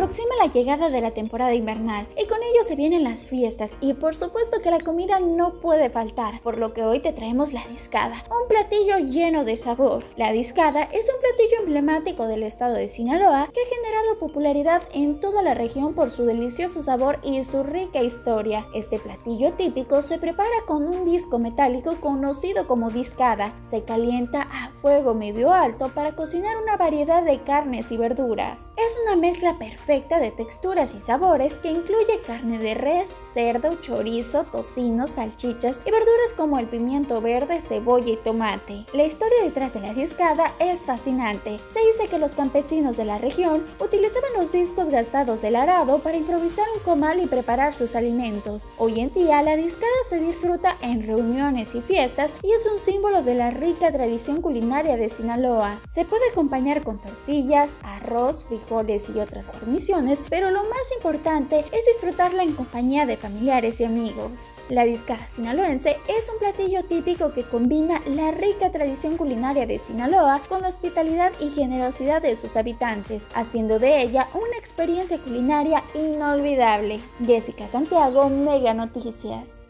aproxima la llegada de la temporada invernal ello se vienen las fiestas y por supuesto que la comida no puede faltar, por lo que hoy te traemos la discada, un platillo lleno de sabor. La discada es un platillo emblemático del estado de Sinaloa que ha generado popularidad en toda la región por su delicioso sabor y su rica historia. Este platillo típico se prepara con un disco metálico conocido como discada. Se calienta a fuego medio alto para cocinar una variedad de carnes y verduras. Es una mezcla perfecta de texturas y sabores que incluye carne de res, cerdo, chorizo, tocino, salchichas y verduras como el pimiento verde, cebolla y tomate. La historia detrás de la discada es fascinante. Se dice que los campesinos de la región utilizaban los discos gastados del arado para improvisar un comal y preparar sus alimentos. Hoy en día la discada se disfruta en reuniones y fiestas y es un símbolo de la rica tradición culinaria de Sinaloa. Se puede acompañar con tortillas, arroz, frijoles y otras guarniciones, pero lo más importante es en compañía de familiares y amigos. La discada sinaloense es un platillo típico que combina la rica tradición culinaria de Sinaloa con la hospitalidad y generosidad de sus habitantes, haciendo de ella una experiencia culinaria inolvidable. Jessica Santiago, Mega Noticias.